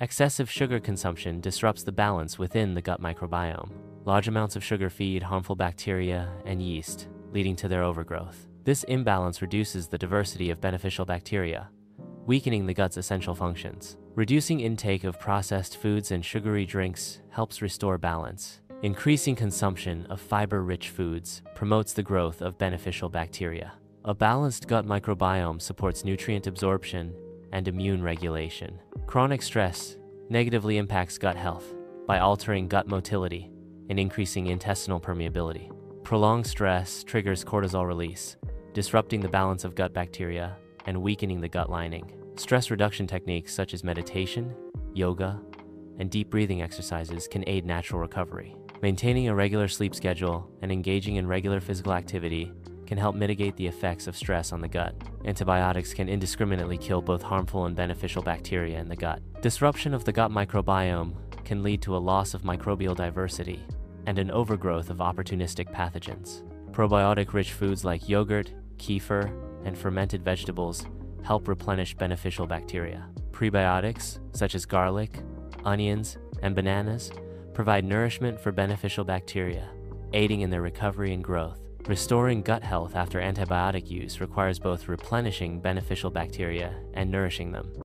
Excessive sugar consumption disrupts the balance within the gut microbiome. Large amounts of sugar feed harmful bacteria and yeast, leading to their overgrowth. This imbalance reduces the diversity of beneficial bacteria, weakening the gut's essential functions. Reducing intake of processed foods and sugary drinks helps restore balance. Increasing consumption of fiber-rich foods promotes the growth of beneficial bacteria. A balanced gut microbiome supports nutrient absorption and immune regulation. Chronic stress negatively impacts gut health by altering gut motility and increasing intestinal permeability. Prolonged stress triggers cortisol release, disrupting the balance of gut bacteria and weakening the gut lining. Stress reduction techniques such as meditation, yoga, and deep breathing exercises can aid natural recovery. Maintaining a regular sleep schedule and engaging in regular physical activity can help mitigate the effects of stress on the gut. Antibiotics can indiscriminately kill both harmful and beneficial bacteria in the gut. Disruption of the gut microbiome can lead to a loss of microbial diversity and an overgrowth of opportunistic pathogens. Probiotic-rich foods like yogurt, kefir, and fermented vegetables help replenish beneficial bacteria. Prebiotics, such as garlic, onions, and bananas, provide nourishment for beneficial bacteria, aiding in their recovery and growth. Restoring gut health after antibiotic use requires both replenishing beneficial bacteria and nourishing them.